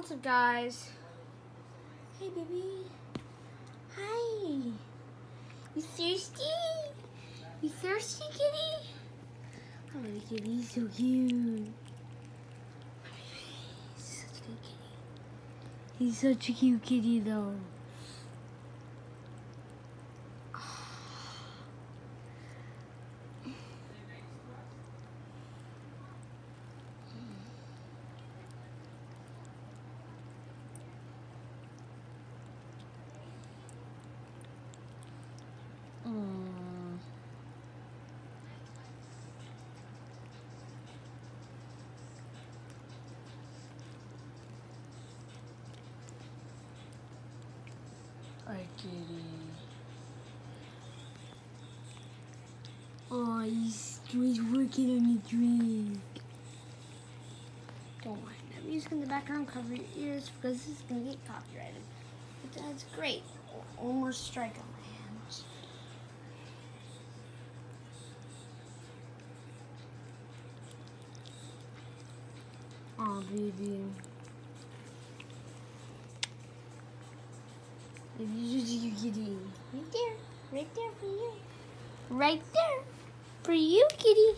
What's up, guys? Hey, baby. Hi. You thirsty? You thirsty, kitty? Oh, kitty, he's so cute. He's such a good kitty. He's such a cute kitty, though. Hi, kitty. Oh, he's, he's working on your drink. Don't mind. I'm using in the background. Cover your ears because this is going to get copyrighted. But that's great. One more strike on my hands. Oh, baby. Right there. Right there for you. Right there. For you, kitty.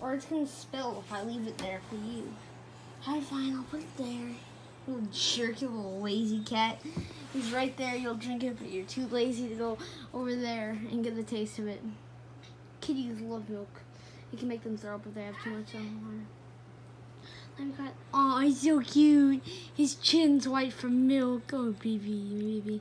Or it's gonna spill if I leave it there for you. Alright, fine, I'll put it there. Little jerky little lazy cat. He's right there, you'll drink it, but you're too lazy to go over there and get the taste of it. Kitties love milk. You can make them throw up if they have too much on cut. Oh, he's so cute. His chin's white from milk. Oh, baby, baby.